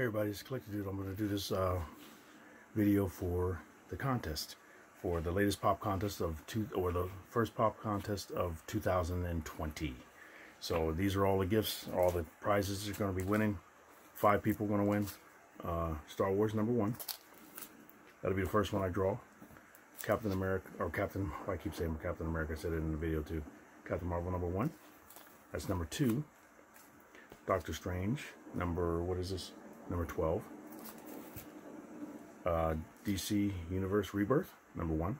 Hey everybody, it's Collector Dude. I'm going to do this uh, video for the contest, for the latest pop contest of two, or the first pop contest of 2020. So these are all the gifts, all the prizes you're going to be winning. Five people going to win uh, Star Wars number one. That'll be the first one I draw. Captain America, or Captain, I keep saying Captain America, I said it in the video too. Captain Marvel number one. That's number two. Doctor Strange, number, what is this? Number 12. Uh, DC Universe Rebirth, number one.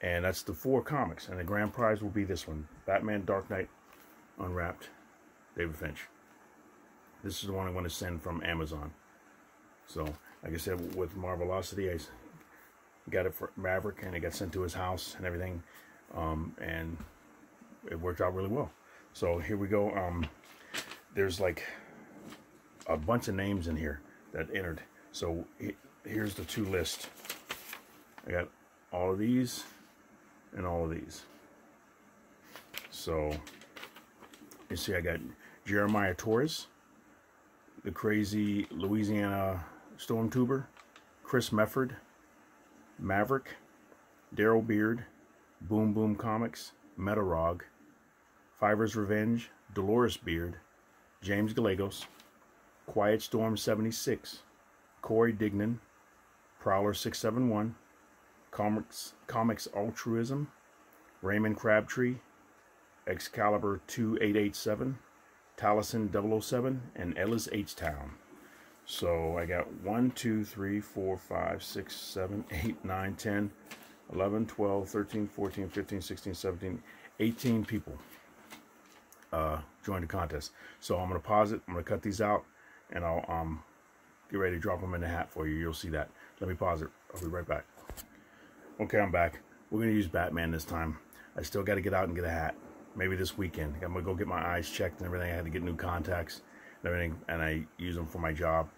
And that's the four comics. And the grand prize will be this one. Batman Dark Knight Unwrapped, David Finch. This is the one I want to send from Amazon. So, like I said, with Marvelocity, I got it for Maverick, and it got sent to his house and everything. Um, and it worked out really well. So here we go. Um, there's like a bunch of names in here that entered. So here's the two list. I got all of these and all of these. So you see I got Jeremiah Torres, the crazy Louisiana Stormtrooper, Chris Mefford, Maverick, Daryl Beard, Boom Boom Comics, Metarog, Fiverr's Revenge, Dolores Beard, James Gallegos, Quiet Storm 76, Corey Dignan, Prowler 671, Comics, Comics Altruism, Raymond Crabtree, Excalibur 2887, Taliesin 007, and Ellis H-Town. So I got 1, 2, 3, 4, 5, 6, 7, 8, 9, 10, 11, 12, 13, 14, 15, 16, 17, 18 people uh, joined the contest. So I'm going to pause it. I'm going to cut these out and I'll um, get ready to drop them in the hat for you. You'll see that. Let me pause it. I'll be right back. Okay, I'm back. We're going to use Batman this time. I still got to get out and get a hat. Maybe this weekend. I'm going to go get my eyes checked and everything. I had to get new contacts and everything, and I use them for my job.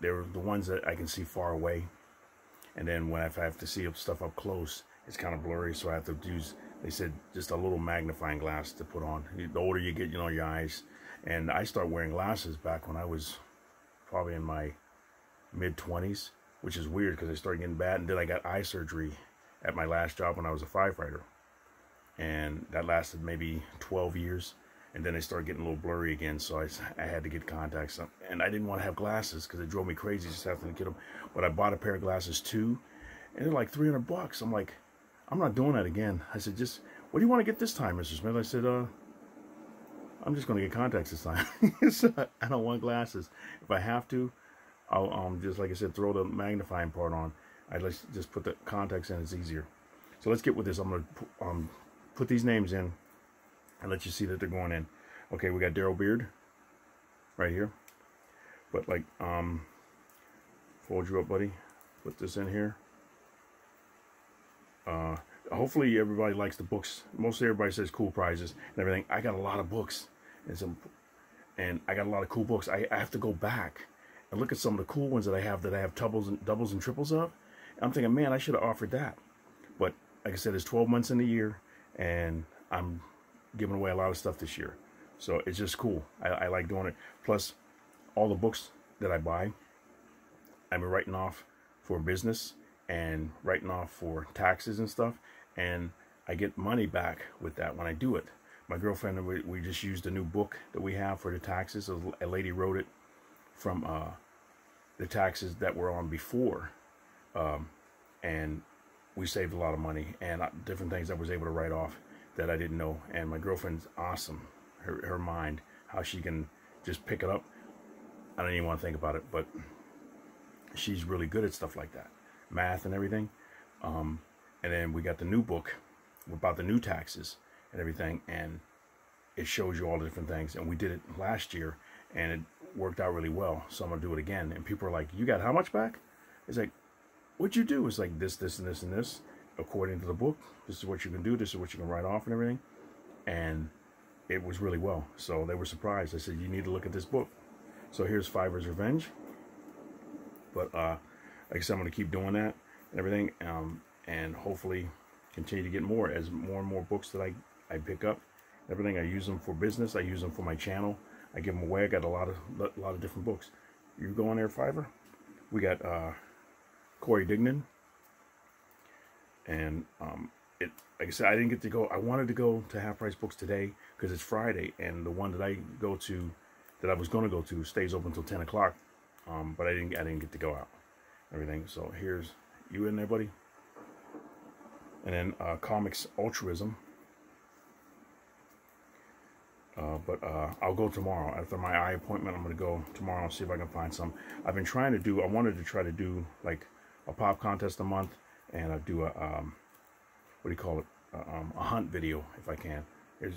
They're the ones that I can see far away. And then when I have to see stuff up close, it's kind of blurry, so I have to use, they said, just a little magnifying glass to put on. The older you get, you know, your eyes and I started wearing glasses back when I was probably in my mid 20s, which is weird because I started getting bad. And then I got eye surgery at my last job when I was a firefighter. And that lasted maybe 12 years. And then I started getting a little blurry again, so I, I had to get contacts. And I didn't want to have glasses because it drove me crazy just having to get them. But I bought a pair of glasses too, and they're like 300 bucks. I'm like, I'm not doing that again. I said, just, what do you want to get this time, Mr. Smith? I said, uh, I'm just going to get contacts this time. so I don't want glasses. If I have to, I'll um, just, like I said, throw the magnifying part on. I just put the contacts in. It's easier. So let's get with this. I'm going to um, put these names in and let you see that they're going in. Okay, we got Daryl Beard right here. But like, um, fold you up, buddy. Put this in here. Uh, hopefully everybody likes the books. Mostly everybody says cool prizes and everything. I got a lot of books and some, and I got a lot of cool books. I, I have to go back and look at some of the cool ones that I have that I have doubles and doubles and triples of. And I'm thinking, man, I should have offered that. But like I said, it's 12 months in the year, and I'm giving away a lot of stuff this year. So it's just cool. I, I like doing it. Plus, all the books that I buy, I'm writing off for business and writing off for taxes and stuff. And I get money back with that when I do it my girlfriend we, we just used a new book that we have for the taxes. A, lady wrote it from uh, the taxes that were on before, um, and we saved a lot of money and different things I was able to write off that I didn't know. And my girlfriend's awesome. Her her mind, how she can just pick it up. I don't even want to think about it, but she's really good at stuff like that, math and everything. Um, and then we got the new book about the new taxes and everything and it shows you all the different things and we did it last year and it worked out really well so i'm gonna do it again. And people are like you got how much back? It's like what'd you do? It's like this this and this and this according to the book. This is what you can do. This is what you can write off and everything. And it was really well. So they were surprised. I said you need to look at this book. So here's fiverr's revenge. But uh like i said i'm gonna keep doing that and everything um and hopefully continue to get more as more and more books that i I pick up. Everything I use them for business. I use them for my channel. I give them away. I got a lot of a lot of different books. You go on there, Fiverr. We got uh, Corey Dignan. And um, it, like I said, I didn't get to go. I wanted to go to Half Price Books today because it's Friday, and the one that I go to, that I was going to go to, stays open until 10 o'clock. Um, but I didn't. I didn't get to go out. Everything. So here's you in there, buddy. And then uh, Comics Altruism. Uh, but uh, I'll go tomorrow. After my eye appointment, I'm going to go tomorrow and see if I can find some. I've been trying to do, I wanted to try to do like a pop contest a month and I do a, um, what do you call it, um, a hunt video if I can. Here's,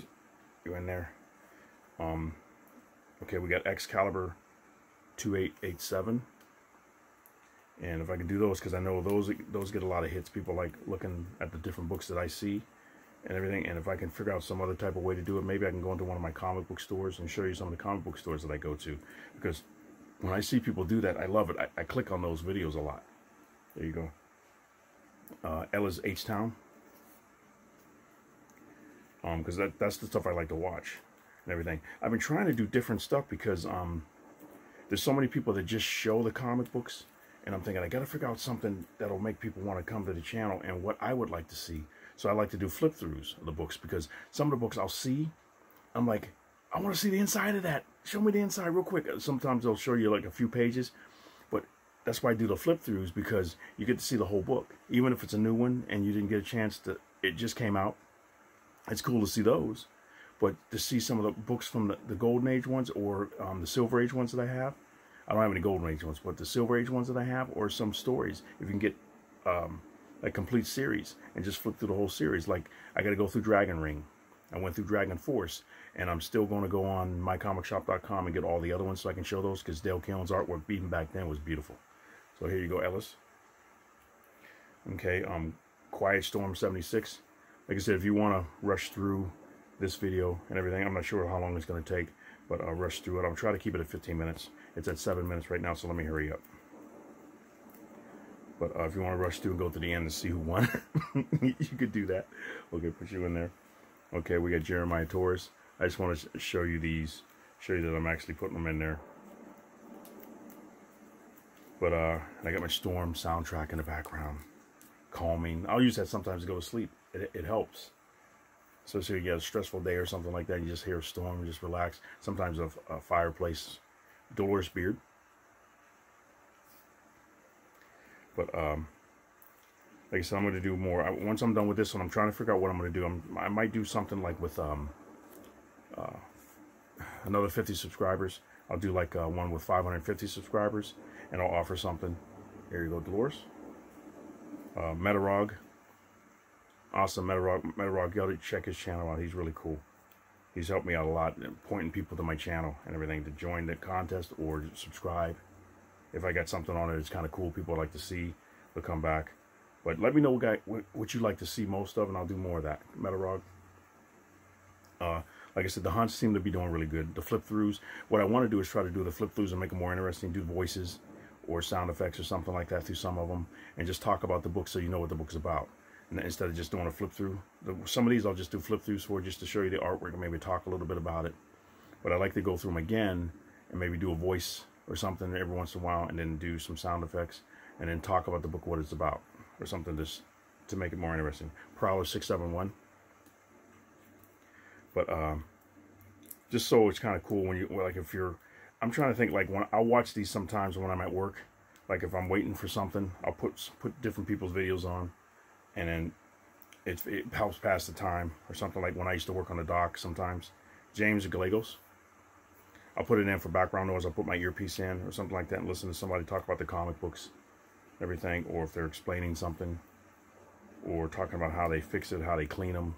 you in there. Um, okay, we got Excalibur 2887. And if I can do those, because I know those those get a lot of hits. People like looking at the different books that I see and everything. And if I can figure out some other type of way to do it, maybe I can go into one of my comic book stores and show you some of the comic book stores that I go to. Because when I see people do that, I love it. I, I click on those videos a lot. There you go. Uh, Ellis H-Town. Um, because that, that's the stuff I like to watch and everything. I've been trying to do different stuff because um, there's so many people that just show the comic books. And I'm thinking, I got to figure out something that'll make people want to come to the channel and what I would like to see. So I like to do flip throughs of the books because some of the books I'll see, I'm like, I want to see the inside of that. Show me the inside real quick. Sometimes they'll show you like a few pages, but that's why I do the flip throughs because you get to see the whole book. Even if it's a new one and you didn't get a chance to, it just came out. It's cool to see those, but to see some of the books from the, the Golden Age ones or um, the Silver Age ones that I have, I don't have any Golden Age ones, but the Silver Age ones that I have, or some stories, if you can get um, a complete series and just flip through the whole series. Like I got to go through Dragon Ring. I went through Dragon Force, and I'm still going to go on mycomicshop.com and get all the other ones so I can show those because Dale Kalin's artwork, even back then, was beautiful. So here you go, Ellis. Okay, um, Quiet Storm 76. Like I said, if you want to rush through this video and everything, I'm not sure how long it's going to take, but I'll rush through it. I'll try to keep it at 15 minutes. It's at 7 minutes right now, so let me hurry up. But uh, if you want to rush through and go to the end and see who won, you could do that. Okay, put you in there. Okay, we got Jeremiah Torres. I just want to show you these, show you that I'm actually putting them in there. But uh, I got my Storm soundtrack in the background, calming. I'll use that sometimes to go to sleep. It, it helps. So, so you get a stressful day or something like that, you just hear a storm, and just relax. Sometimes a, a fireplace, Dolores Beard. But um, like I said, I'm going to do more. I, once I'm done with this one, I'm trying to figure out what I'm going to do. I'm, I might do something like with um, uh, another 50 subscribers. I'll do like uh, one with 550 subscribers, and I'll offer something. Here you go, Dolores. Uh, Metarog. Awesome, Metarog. Metarog, you gotta check his channel out. He's really cool. He's helped me out a lot, pointing people to my channel and everything to join the contest or subscribe if I got something on it, it's kind of cool. People like to see. They'll come back. But let me know what, what you like to see most of, and I'll do more of that. Metarog. Uh, like I said, the hunts seem to be doing really good. The flip throughs. What I want to do is try to do the flip throughs and make them more interesting. Do voices or sound effects or something like that through some of them, and just talk about the book so you know what the book's about. And instead of just doing a flip through, some of these I'll just do flip throughs for just to show you the artwork and maybe talk a little bit about it. But I like to go through them again and maybe do a voice or something every once in a while and then do some sound effects and then talk about the book, what it's about or something just to make it more interesting. Prowler 671. But um, just so it's kind of cool when you, like if you're, I'm trying to think like when I'll watch these sometimes when I'm at work, like if I'm waiting for something, I'll put put different people's videos on and then it, it helps pass the time or something like when I used to work on the dock sometimes. James Gallegos I'll put it in for background noise. I'll put my earpiece in or something like that and listen to somebody talk about the comic books, everything, or if they're explaining something, or talking about how they fix it, how they clean them.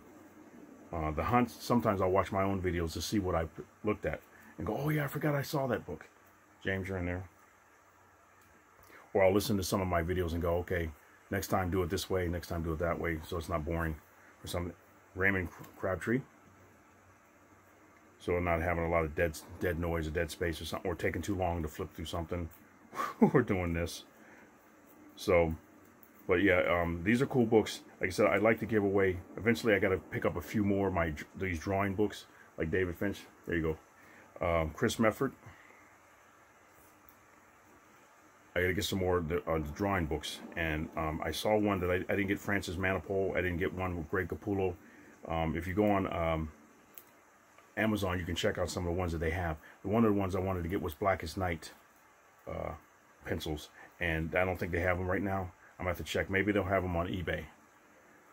Uh, the hunts, sometimes I'll watch my own videos to see what I looked at and go, oh yeah, I forgot I saw that book. James, you're in there. Or I'll listen to some of my videos and go, okay, next time do it this way, next time do it that way, so it's not boring or something. Raymond Crabtree. So not having a lot of dead dead noise or dead space or something, or taking too long to flip through something. We're doing this. So, but yeah, um, these are cool books. Like I said, I'd like to give away. Eventually, I got to pick up a few more of my these drawing books, like David Finch. There you go. Um, Chris Mefford. I gotta get some more the, uh, the drawing books. And um, I saw one that I, I, didn't get Francis Manapul. I didn't get one with Greg Capullo. Um, if you go on um, Amazon, you can check out some of the ones that they have. One of the ones I wanted to get was Blackest Night uh, pencils. And I don't think they have them right now. I'm going to have to check. Maybe they'll have them on eBay.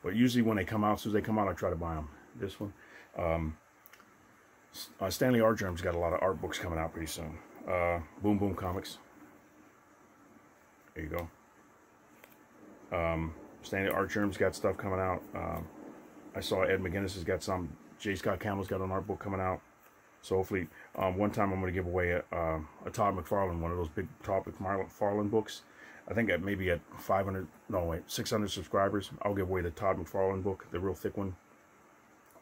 But usually when they come out, as soon as they come out, I try to buy them. This one. Um, uh, Stanley Artgerm's got a lot of art books coming out pretty soon. Uh, Boom Boom Comics. There you go. Um, Stanley Artgerm's got stuff coming out. Um, I saw Ed McGuinness has got some. J. Scott Campbell's got an art book coming out. So hopefully, um, one time I'm going to give away a, uh, a Todd McFarlane, one of those big Todd McFarlane books. I think at maybe at 500, no wait, 600 subscribers, I'll give away the Todd McFarlane book, the real thick one.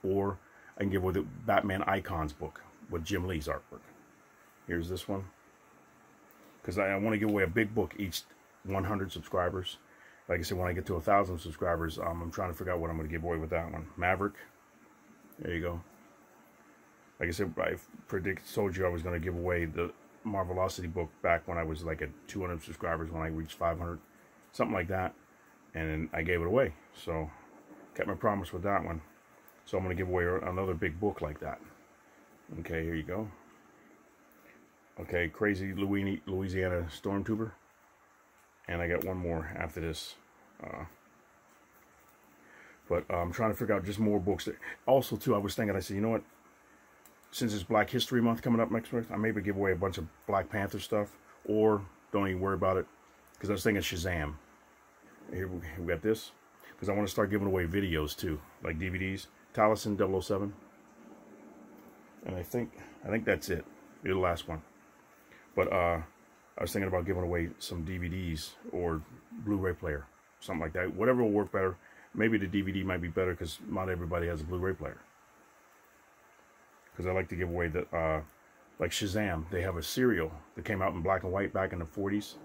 Or I can give away the Batman Icons book with Jim Lee's artwork. Here's this one. Because I, I want to give away a big book each 100 subscribers. Like I said, when I get to a 1,000 subscribers, um, I'm trying to figure out what I'm going to give away with that one. Maverick. There you go. Like I said, I predict, told you I was going to give away the Marvelocity book back when I was like at 200 subscribers when I reached 500. Something like that. And I gave it away. So, kept my promise with that one. So I'm going to give away another big book like that. Okay, here you go. Okay, Crazy Louisiana Stormtrooper. And I got one more after this. Uh, but uh, I'm trying to figure out just more books. That, also, too, I was thinking, I said, you know what? Since it's Black History Month coming up next month, I maybe give away a bunch of Black Panther stuff. Or don't even worry about it. Because I was thinking Shazam. Here we, we got this. Because I want to start giving away videos, too. Like DVDs. Taliesin 007. And I think I think that's it. You're The last one. But uh, I was thinking about giving away some DVDs or Blu-ray player, something like that. Whatever will work better. Maybe the DVD might be better because not everybody has a Blu-ray player. Because I like to give away the, uh, like Shazam. They have a serial that came out in black and white back in the 40s.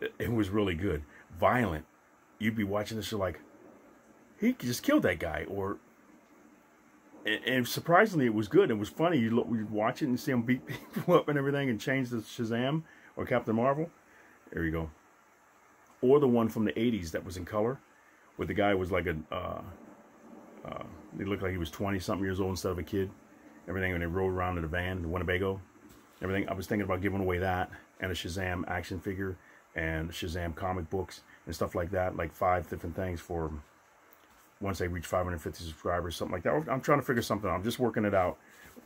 It, it was really good. Violent. You'd be watching this, you're like, he just killed that guy. Or, and, and surprisingly, it was good. It was funny. You look, you'd watch it and see him beat people up and everything and change the Shazam or Captain Marvel. There you go. Or the one from the 80s that was in color, where the guy was like a, uh, uh, he looked like he was 20 something years old instead of a kid. Everything when they rode around in a van, the Winnebago. Everything. I was thinking about giving away that and a Shazam action figure and Shazam comic books and stuff like that, like five different things for once they reach 550 subscribers, something like that. I'm trying to figure something out. I'm just working it out.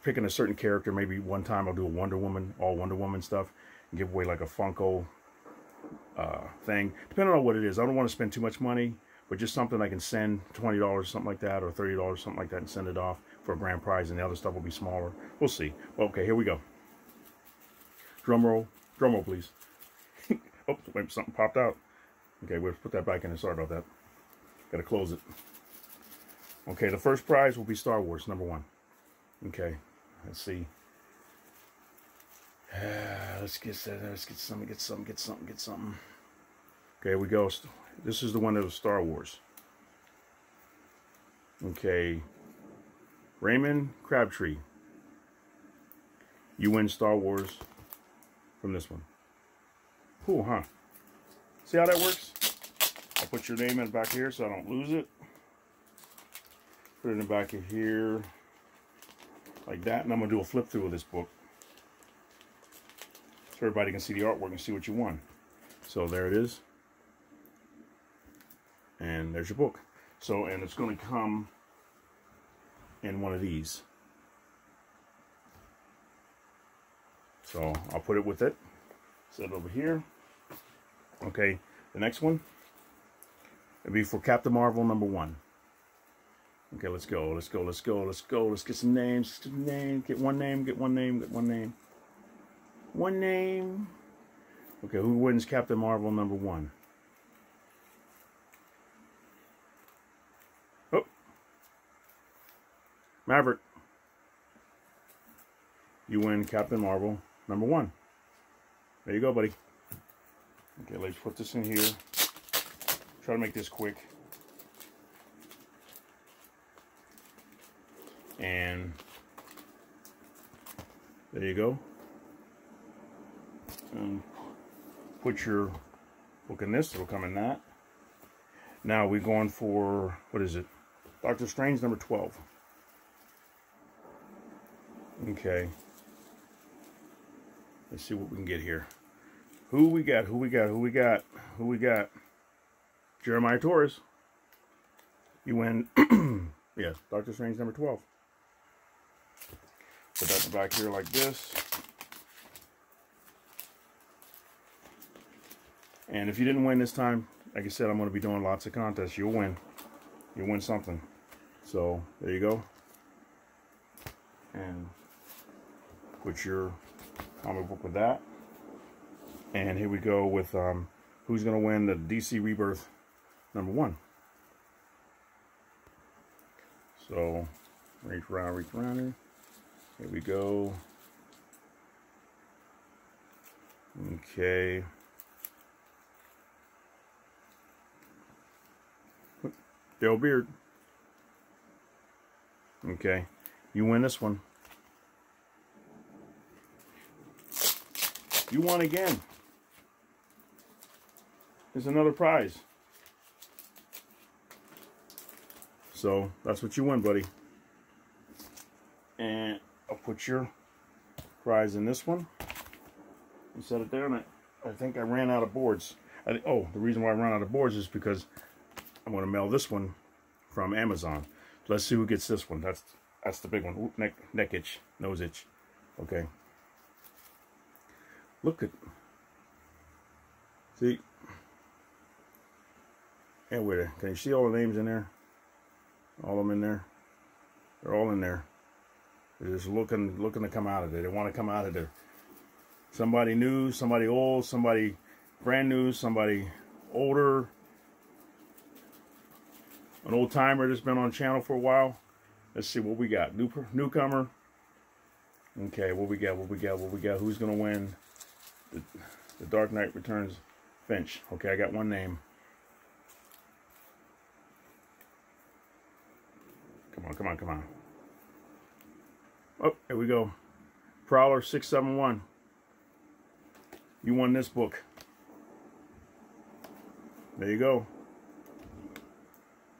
Picking a certain character. Maybe one time I'll do a Wonder Woman, all Wonder Woman stuff and give away like a Funko uh, thing. Depending on what it is. I don't want to spend too much money, but just something I can send $20, something like that, or $30, something like that, and send it off for a grand prize, and the other stuff will be smaller. We'll see. Okay, here we go. Drum roll. Drum roll, please. oh, wait, something popped out. Okay, we'll put that back in. Sorry about that. Got to close it. Okay, the first prize will be Star Wars, number one. Okay, let's see. let's get. Let's get something. Get something. Get something. Get something. Okay, we go. This is the one that was Star Wars. Okay. Raymond Crabtree. You win Star Wars from this one. Cool, huh? See how that works? I'll put your name in back here so I don't lose it. Put it in the back of here. Like that. And I'm going to do a flip through of this book so everybody can see the artwork and see what you won. So there it is. And there's your book. So, and it's going to come in one of these. So I'll put it with it. Set it over here. Okay, the next one. It'll be for Captain Marvel number one. Okay, let's go, let's go, let's go, let's go. Let's get some names, get some names, get one name, get one name, get one name. One name. Okay, who wins Captain Marvel number one? Maverick. You win Captain Marvel number one. There you go, buddy. Okay, let's put this in here. Try to make this quick. And there you go and put your book in this. It'll come in that. Now we're going for, what is it? Doctor Strange number 12. Okay. Let's see what we can get here. Who we got? Who we got? Who we got? Who we got? Jeremiah Torres. You win. yes, Doctor Strange number 12. Put that back here like this. And if you didn't win this time, like I said, I'm going to be doing lots of contests. You'll win. You'll win something. So, there you go. And put your comic book with that. And here we go with um, who's going to win the DC Rebirth number one. So, reach around, reach around here. Here we go. Okay. Dale Beard. Okay. You win this one. You won again. There's another prize. So that's what you win, buddy. And I'll put your prize in this one. And set it down. I think I ran out of boards. I, oh, the reason why I ran out of boards is because I'm going to mail this one from Amazon. Let's see who gets this one. That's that's the big one. Ooh, neck, neck itch, nose itch. Okay. Look at. See. And can you see all the names in there? All of them in there. They're all in there. They're just looking, looking to come out of there. They want to come out of there. Somebody new, somebody old, somebody brand new, somebody older, an old timer that's been on channel for a while. Let's see what we got. New newcomer. Okay, what we got? What we got? What we got? Who's gonna win? The, Dark Knight Returns. Finch. Okay, I got one name. Come on, come on, come on. Oh, here we go. Prowler 671. You won this book. There you go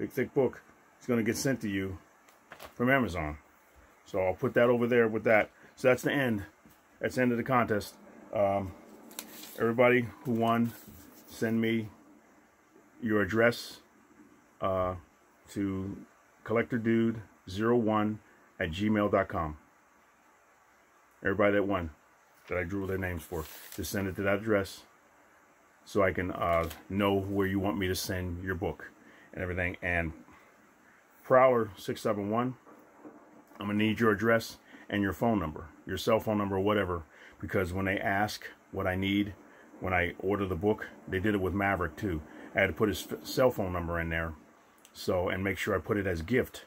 big thick book It's going to get sent to you from Amazon. So I'll put that over there with that. So that's the end. That's the end of the contest. Um, everybody who won, send me your address uh, to collectordude01 at gmail.com. Everybody that won, that I drew their names for, just send it to that address so I can uh, know where you want me to send your book and everything. And Prowler 671, I'm going to need your address and your phone number, your cell phone number whatever, because when they ask what I need when I order the book, they did it with Maverick too. I had to put his cell phone number in there so and make sure I put it as gift.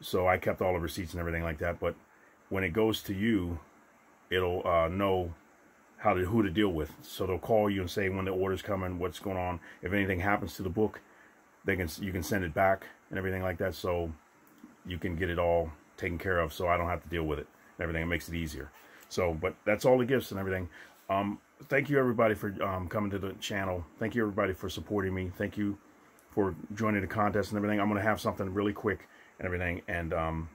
So I kept all the receipts and everything like that. But when it goes to you, it'll uh, know how to who to deal with. So they'll call you and say when the order's coming, what's going on. If anything happens to the book, they can you can send it back and everything like that so you can get it all taken care of so I don't have to deal with it and everything. It makes it easier. So, but that's all the gifts and everything. Um, thank you everybody for um, coming to the channel. Thank you everybody for supporting me. Thank you for joining the contest and everything. I'm going to have something really quick and everything. And um,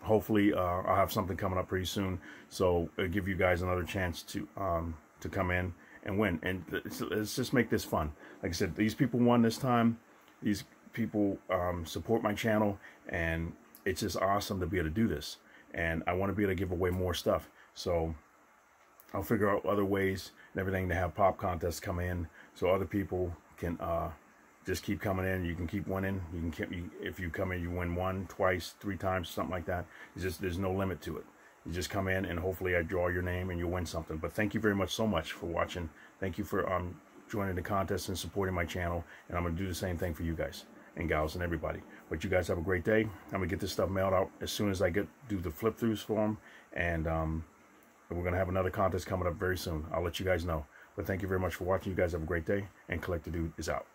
hopefully uh, I'll have something coming up pretty soon. So I'll give you guys another chance to um, to come in and win. And let's just make this fun. Like I said, these people won this time. These people um, support my channel, and it's just awesome to be able to do this. And I want to be able to give away more stuff. So I'll figure out other ways and everything to have pop contests come in so other people can uh, just keep coming in. You can keep winning. You can keep, you, if you come in, you win one, twice, three times, something like that. It's just there's no limit to it. You just come in and hopefully I draw your name and you win something. But thank you very much so much for watching. Thank you for um, joining the contest and supporting my channel. And I'm going to do the same thing for you guys and gals and everybody. But you guys have a great day. I'm going to get this stuff mailed out as soon as I get do the flip throughs for them. And um, we're going to have another contest coming up very soon. I'll let you guys know. But thank you very much for watching. You guys have a great day. And Collector Dude is out.